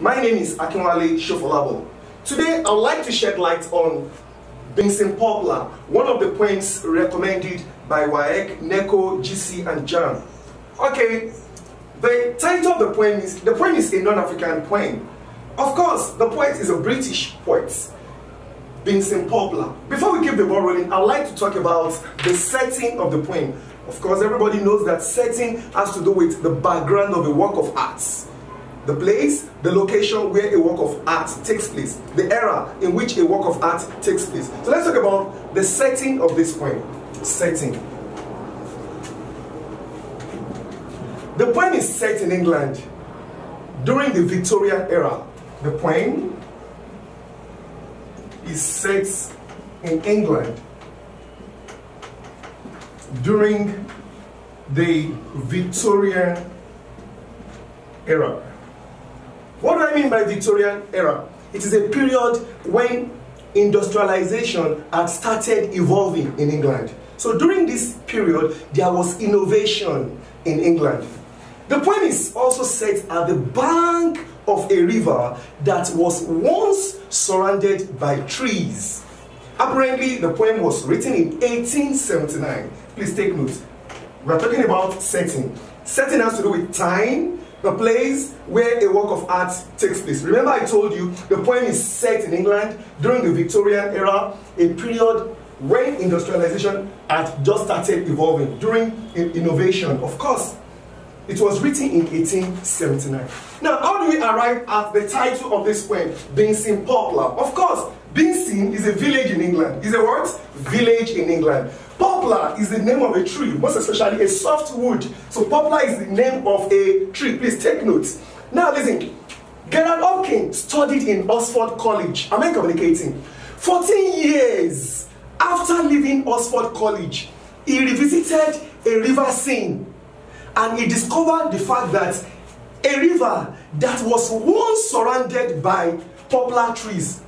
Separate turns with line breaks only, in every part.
My name is Akinwale Shofolabo. Today, I would like to shed light on Binsey Poplar, one of the poems recommended by WAEC, NECO, GC, and JAMB. Okay, the title of the poem is, the poem is a non-African poem. Of course, the poet is a British poet, Binsey Poplar. Before we keep the ball rolling, I'd like to talk about the setting of the poem. Of course, everybody knows that setting has to do with the background of a work of arts. The place, the location where a work of art takes place, the era in which a work of art takes place. So let's talk about the setting of this poem. Setting. The poem is set in England during the Victorian era. The poem is set in England during the Victorian era. What do I mean by Victorian era? It is a period when industrialization had started evolving in England. So during this period, there was innovation in England. The poem is also set at the bank of a river that was once surrounded by trees. Apparently, the poem was written in 1879. Please take note. We are talking about setting. Setting has to do with time, the place where a work of art takes place. Remember, I told you the poem is set in England during the Victorian era, a period when industrialization had just started evolving, during innovation. Of course, it was written in 1879. Now, how do we arrive at the title of this poem, Benson Poplar? Of course, Binsey is a village in England. Is a what? Village in England. Poplar is the name of a tree, most especially a soft wood. So poplar is the name of a tree. Please take notes. Now listen, Gerard Hopkins studied in Oxford College. Am I communicating? 14 years after leaving Oxford College, he revisited a river scene and he discovered the fact that a river that was once surrounded by poplar trees,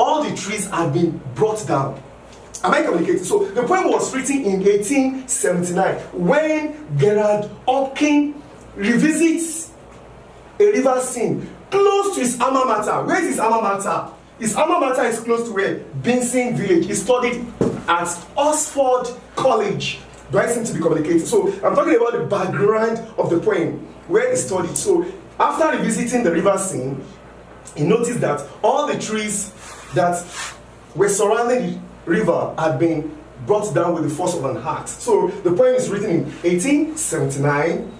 all the trees had been brought down. Am I communicating? So the poem was written in 1879 when Gerard Hopkins revisits a river scene close to his alma mater. Where is his alma mater? His alma mater is close to where? Binsey Village. He studied at Oxford College. Do I seem to be communicating? So I'm talking about the background of the poem, where he studied. So after revisiting the river scene, he noticed that all the trees that were surrounding river had been brought down with the force of an axe. So the poem is written in 1879.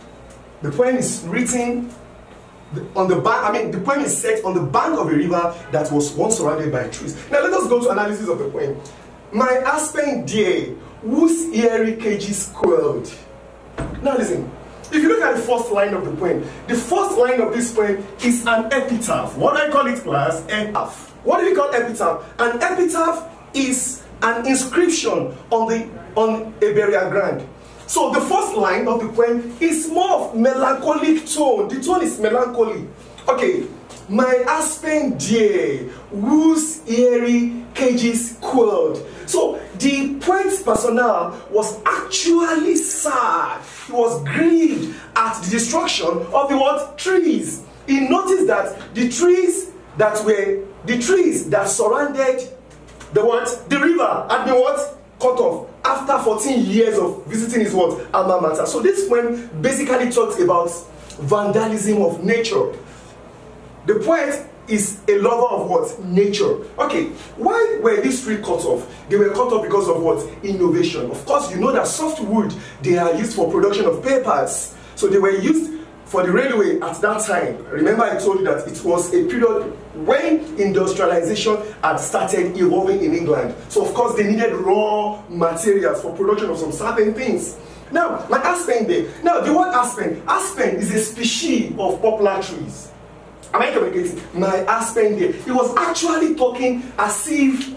The poem is written on the bank, I mean, the poem is set on the bank of a river that was once surrounded by trees. Now let us go to analysis of the poem. My aspen dear, whose eerie cages quelled. Now listen, if you look at the first line of the poem, the first line of this poem is an epitaph. What I call it, class? Epitaph. What do we call epitaph? An epitaph is an inscription on the on a burial ground. So the first line of the poem is more of melancholic tone. The tone is melancholy. Okay, my aspen deer, whose eerie cages quelled. So the poet's personnel was actually sad. He was grieved at the destruction of the what trees. He noticed that the trees that were the trees that surrounded the what? The river had been what? Cut off after 14 years of visiting his what? Alma mater. So this poem basically talks about vandalism of nature. The poet is a lover of what? Nature. Okay, why were these trees cut off? They were cut off because of what? Innovation. Of course, you know that softwood, they are used for production of papers. So they were used for the railway at that time, remember I told you that it was a period when industrialization had started evolving in England. So of course they needed raw materials for production of some certain things. Now, my aspen there. Now, the word aspen, aspen is a species of poplar trees. Am I communicating? My aspen there. He was actually talking as if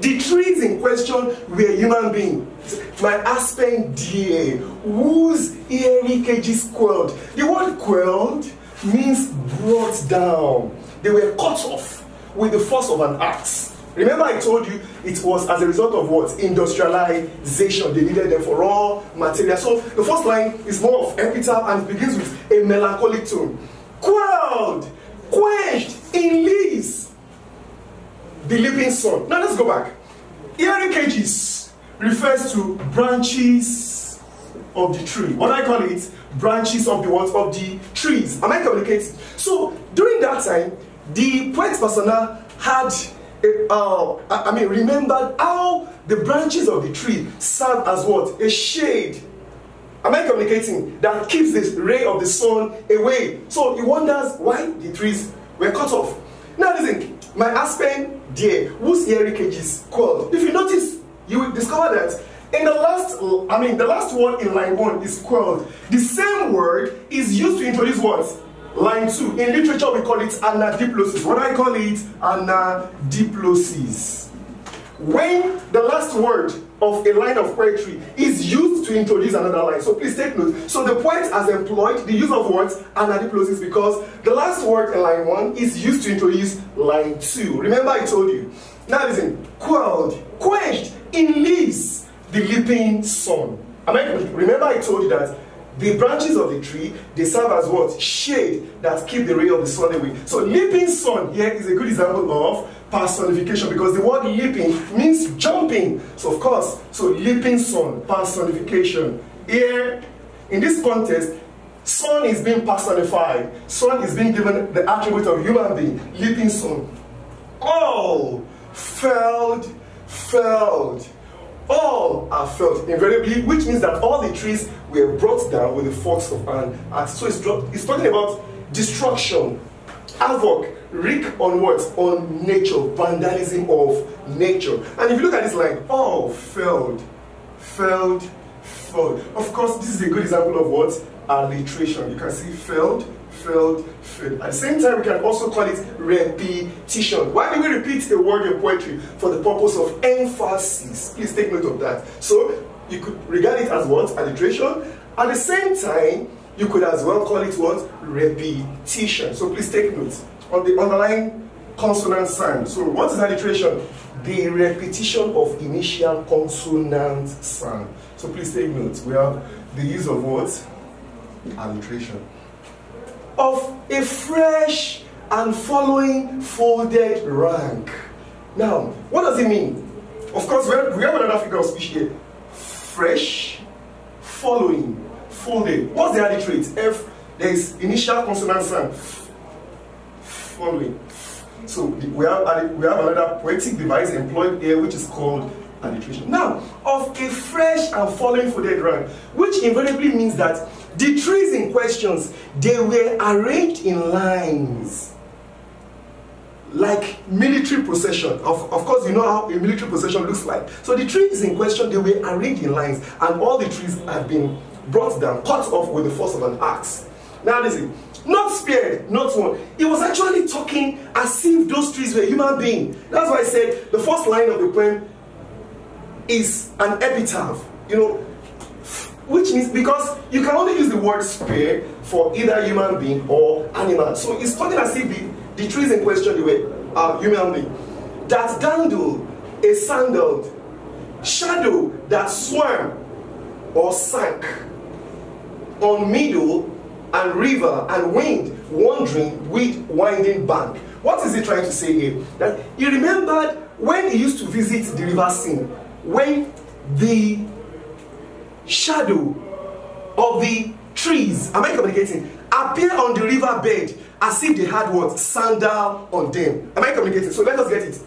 the trees in question were human beings. My aspen deer, whose eerie cages quelled. The word quelled means brought down. They were cut off with the force of an axe. Remember I told you it was as a result of what? Industrialization. They needed them for raw material. So the first line is more of epitaph and begins with a melancholic tone. quelled, quenched in leaves. The leaping sun. Now let's go back. Airy cages refers to branches of the tree. What I call it, branches of the what of the trees. Am I communicating? So during that time, the poet persona had uh, I mean, remembered how the branches of the tree serve as what? A shade. Am I communicating? That keeps the ray of the sun away. So he wonders why the trees were cut off. Now listen, my aspen dear, whose cage is called. If you notice, you will discover that in the last, I mean, the last word in line one is quelled. The same word is used to introduce what? Line 2. In literature, we call it anadiplosis. What I call it? Anadiplosis. When the last word of a line of poetry is used to introduce another line. So please take note. So the poet has employed the use of words and anadiplosis because the last word in line 1 is used to introduce line 2. Remember I told you. Now listen. Quelled, quenched in leaves the leaping sun. Am I, remember I told you that the branches of the tree, they serve as what? Shade that keep the ray of the sun away. So leaping sun here is a good example of personification because the word leaping means jumping. So of course, so leaping sun, personification. Here, in this context, sun is being personified. Sun is being given the attribute of human being, leaping sun. All felled, felled all are felt invariably, which means that all the trees were brought down with the force of an axe. So it's, it's talking about destruction, havoc, wreak on what? On nature, vandalism of nature. And if you look at this line, all felled, felled, felled. Of course, this is a good example of what? Alliteration. You can see felled, filled, filled. At the same time, we can also call it repetition. Why do we repeat a word in poetry? For the purpose of emphasis. Please take note of that. So, you could regard it as what? Alliteration. At the same time, you could as well call it what? Repetition. So please take note. On the underlying consonant sound. So what is alliteration? The repetition of initial consonant sound. So please take note. We have the use of what? Alliteration of a fresh and following folded rank. Now, what does it mean? Of course, we have, we have another figure of speech here. Fresh, following, folded. What's the alliterate? F, there is initial consonant sound. Following. So we have, we have another poetic device employed here which is called alliteration. Now, of a fresh and following folded rank, which invariably means that the trees in questions, they were arranged in lines. Like military procession. Of, of course, you know how a military procession looks like. So the trees in question, they were arranged in lines. And all the trees have been brought down, cut off with the force of an axe. Now listen, not spared, not one. He was actually talking as if those trees were human beings. That's why I said the first line of the poem is an epitaph. You know, which means because you can only use the word spare for either human being or animal. So it's talking as if the, the trees in question were uh, human being. That dandle, a sandaled, shadow that swam or sank on meadow and river and wind wandering with winding bank. What is he trying to say here? That he remembered when he used to visit the river scene, when the shadow of the trees, am I communicating? Appear on the river bed as if they had what? Sandal on them. Am I communicating? So let us get it.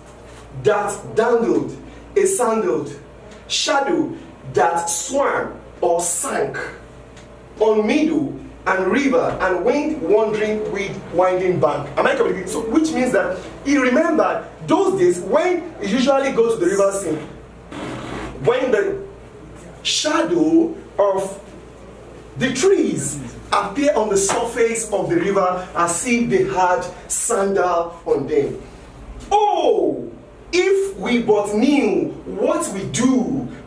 That dangled, a sandaled shadow that swam or sank on meadow and river and went wandering with winding bank. Am I communicating? So which means that he remembered those days when he usually go to the river scene, when the shadow of the trees appear on the surface of the river as if they had sandal on them. Oh, if we but knew what we do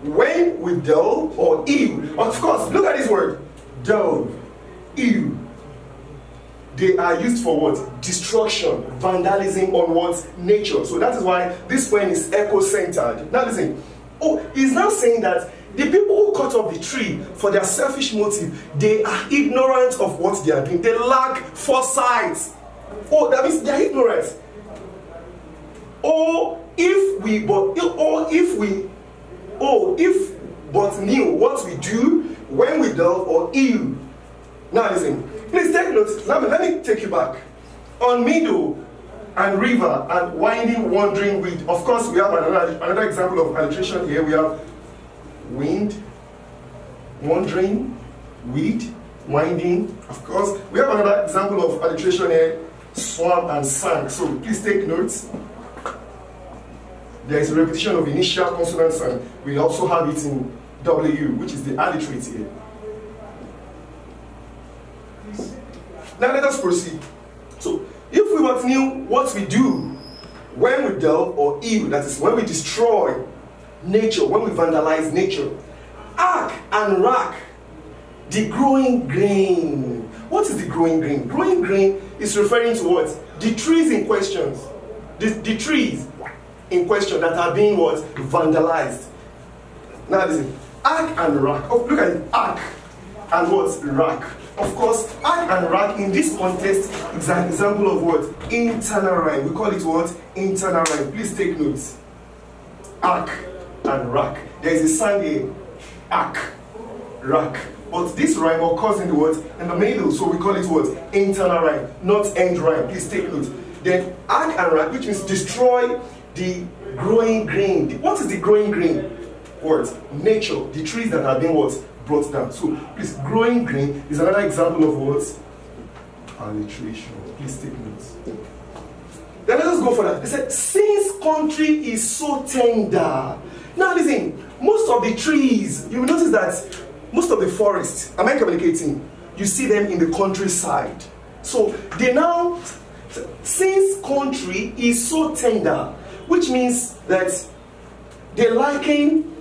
when we delve or ew. Of course, look at this word delve, ew. They are used for what? Destruction, vandalism on what? Nature. So that is why this poem is echo centered. Now listen, oh, he's now saying that the people who cut off the tree for their selfish motive, they are ignorant of what they are doing. They lack foresight. Oh, that means they are ignorant. Or if we but or if we oh if but knew what we do when we delve or ill. Now listen, please take note. Let me let me take you back. On meadow and river and winding wandering weed. Of course, we have another another example of alliteration here. We have wind, wandering, weed, winding. Of course, we have another example of alliteration here, swam and sank. So please take notes. There is a repetition of initial consonants and we also have it in W, which is the alliterate here. Now let us proceed. So, if we but knew what we do when we delve or ill, that is when we destroy nature, when we vandalize nature, ark and rack, the growing grain. What is the growing grain? Growing grain is referring to what? The trees in question. The, the trees in question that are being what? Vandalized. Now listen, ark and rack. Oh, look at it. Ark and what? Rack. Of course, ark and rack in this context is an example of what? Internal rhyme. We call it what? Internal rhyme. Please take notes. Ark and rack. There is a sound here. Ark, rack. But this rhyme occurs in the word in the middle, so we call it what? Internal rhyme, not end rhyme. Please take note. Then ark and rack, which means destroy the growing grain. What is the growing grain? What? Nature, the trees that are being what? Brought down. So please, growing grain is another example of what? Alliteration. Please take notes. Then let us go for that. They said, since country is so tender. Now listen, most of the trees, you will notice that most of the forests, am I communicating? You see them in the countryside. So they now, since country is so tender, which means that they liken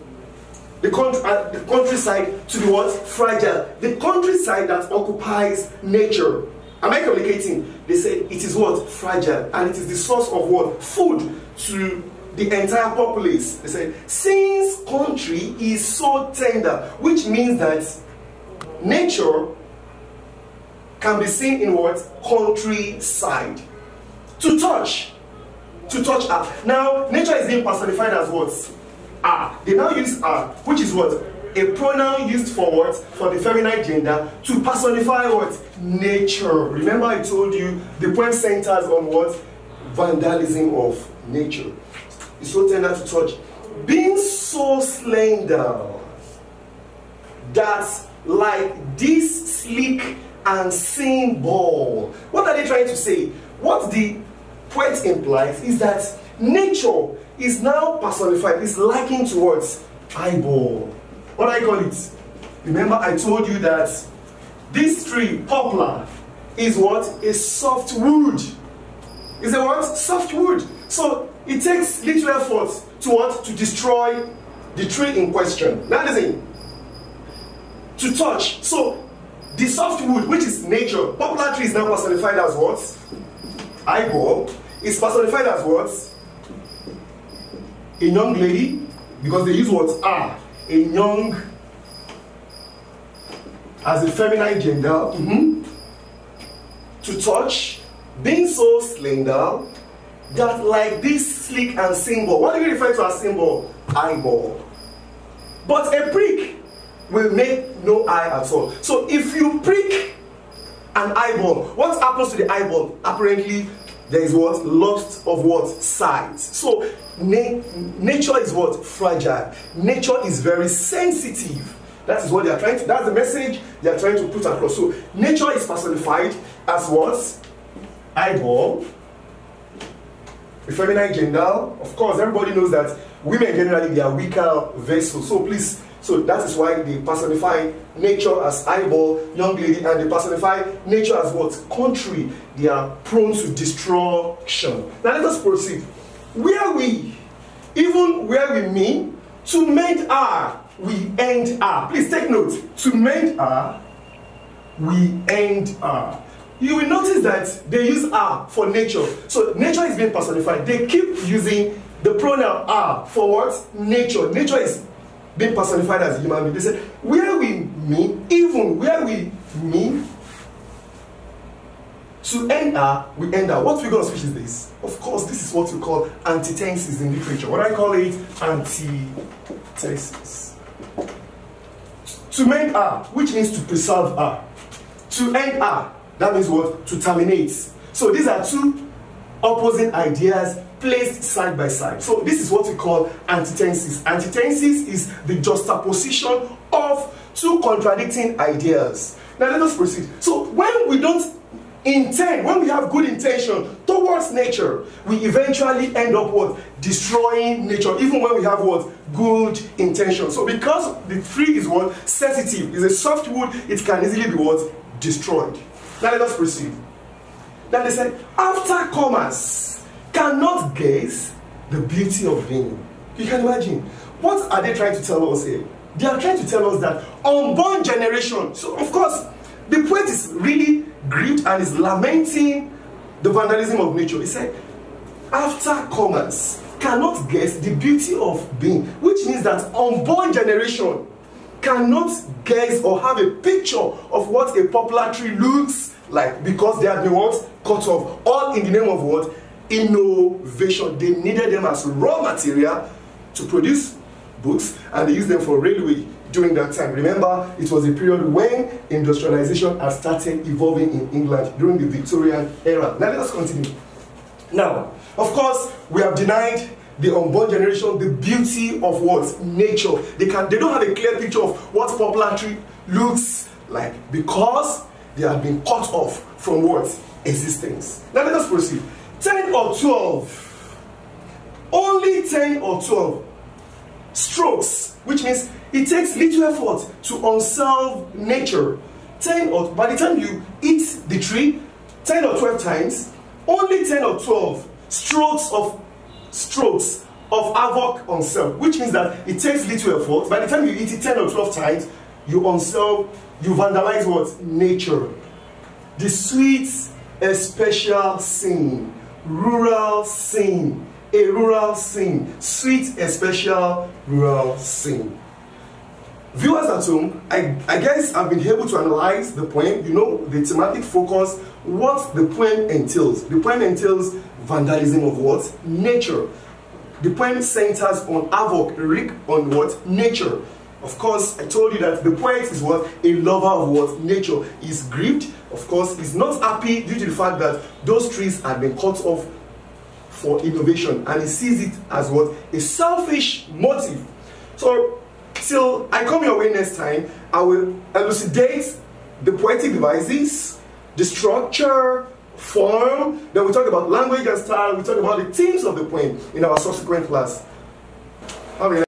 the, country, uh, the countryside to be what? Fragile. The countryside that occupies nature. Am I communicating? They say it is what? Fragile. And it is the source of what? Food to the entire populace. They say, since country is so tender, which means that nature can be seen in what? Countryside. To touch to touch her. Now, nature is being personified as what? Ah. They now use ah, which is what? A pronoun used for what? For the feminine gender to personify what? Nature. Remember, I told you the poem centers on what? Vandalism of nature. It's so tender to touch. Being so slender that, like this sleek and thin ball. What are they trying to say? What the poet implies is that nature is now personified, is likened towards eyeball. What I call it? Remember, I told you that this tree, poplar, is what? A soft wood. Is a what? Soft wood. So it takes little effort to what? To destroy the tree in question. Now listen. To touch. So the soft wood, which is nature, poplar tree is now personified as what? Eyeball is personified as what? A young lady, because they use what? Ah, a young as a feminine gender. Mm -hmm. To touch, being so slender that like this sleek and symbol. What do you refer to as symbol? Eyeball. But a prick will make no eye at all. So if you prick an eyeball, what happens to the eyeball? Apparently, there is what? Loss of what? Sight. So na nature is what? Fragile. Nature is very sensitive. That is what they are trying to that's the message they are trying to put across. So nature is personified as what? Eyeball. The feminine gender of course everybody knows that women generally they are weaker vessels. So please So that is why they personify nature as eyeball, young lady, and they personify nature as what? Country. They are prone to destruction. Now let us proceed. Where we, even where we mean, to mend are, we end are. Please take note. To mend are, we end are. You will notice that they use are for nature. So nature is being personified. They keep using the pronoun are for what? Nature. Nature is being personified as a human being. They said, where we mean, even where we mean to end are, we end are. What figure of speech is this? Of course, this is what we call antithesis in literature. What I call it, antithesis. To mend are, which means to preserve are. To end are, that means what? To terminate. So these are two opposing ideas placed side by side. So this is what we call antithesis. Antithesis is the juxtaposition of two contradicting ideas. Now let us proceed. So when we don't intend, when we have good intention towards nature, we eventually end up what? Destroying nature, even when we have what? Good intention. So because the tree is what? Sensitive, is a soft wood, it can easily be what? Destroyed. Now let us proceed. Now they said, after commerce cannot guess the beauty of being. You can imagine. What are they trying to tell us here? They are trying to tell us that unborn generation. So of course, the poet is really grieved and is lamenting the vandalism of nature. He said, after commerce cannot guess the beauty of being, which means that unborn generation cannot guess or have a picture of what a poplar tree looks like because they have been what cut off all in the name of what innovation. They needed them as raw material to produce books and they used them for railway during that time. Remember it was a period when industrialization had started evolving in england during the victorian era. Now let us continue. Now of course we have denied the unborn generation the beauty of what? Nature. They can they don't have a clear picture of what poplar tree looks like because they have been cut off from what? Existence. Now let us proceed 10 or 12 only 10 or 12 strokes which means it takes little effort to unsolve nature. 10 or by the time you eat the tree 10 or 12 times only 10 or 12 strokes of strokes of havoc on self which means that it takes little effort. By the time you eat it 10 or 12 times you unself you vandalize what? Nature. The sweet especial sin rural scene a rural scene sweet especial rural scene. Viewers at home I, I guess i've been able to analyze the poem. You know the thematic focus what the poem entails. The poem entails vandalism of what? Nature. The poem centers on havoc wreak on what? Nature. Of course i told you that the poet is what? A lover of what? Nature. Is grieved of course is not happy due to the fact that those trees had been cut off for innovation and he sees it as what? A selfish motive. So till i come your way next time i will elucidate the poetic devices the structure form then we talk about language and style we talk about the themes of the poem in our subsequent class. Have a